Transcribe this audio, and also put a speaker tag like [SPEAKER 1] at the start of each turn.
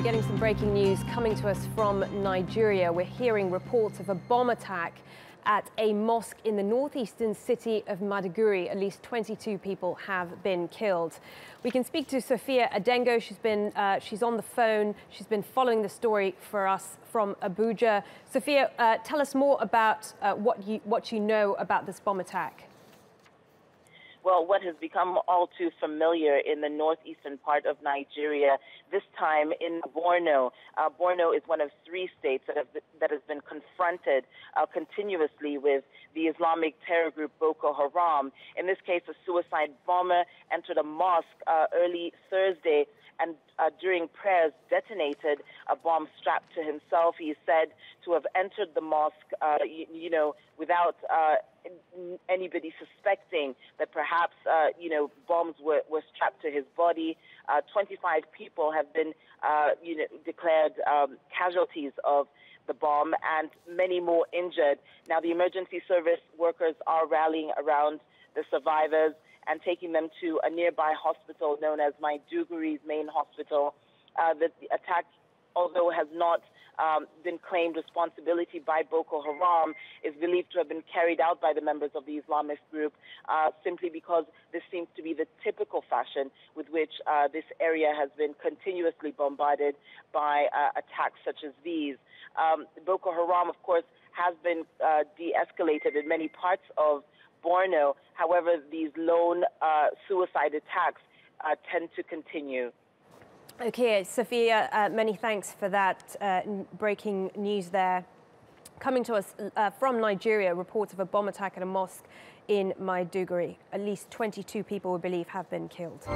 [SPEAKER 1] we're getting some breaking news coming to us from Nigeria. We're hearing reports of a bomb attack at a mosque in the northeastern city of Maiduguri. At least 22 people have been killed. We can speak to Sophia Adengo. She's been uh, she's on the phone. She's been following the story for us from Abuja. Sophia, uh, tell us more about uh, what you what you know about this bomb attack
[SPEAKER 2] well, what has become all too familiar in the northeastern part of Nigeria, this time in Borno. Uh, Borno is one of three states that, have, that has been confronted uh, continuously with the Islamic terror group Boko Haram. In this case, a suicide bomber entered a mosque uh, early Thursday and uh, during prayers detonated a bomb strapped to himself. He is said to have entered the mosque, uh, you, you, know, without uh, anybody suspecting that perhaps, uh, you know, bombs were, were strapped to his body. Uh, 25 people have been, uh, you know, declared um, casualties of the bomb and many more injured. Now, the emergency service workers are rallying around the survivors and taking them to a nearby hospital known as Maiduguri's main hospital. Uh, the, the attack, although has not um, been claimed responsibility by Boko Haram, is believed to have been carried out by the members of the Islamist group uh, simply because this seems to be the typical fashion with which uh, this area has been continuously bombarded by uh, attacks such as these. Um, Boko Haram, of course, has been uh, de escalated in many parts of Borno. However, these lone uh, suicide attacks uh, tend to continue.
[SPEAKER 1] Okay, Sophia, uh, many thanks for that uh, breaking news there. Coming to us uh, from Nigeria, reports of a bomb attack at a mosque in Maiduguri. At least 22 people, we believe, have been killed.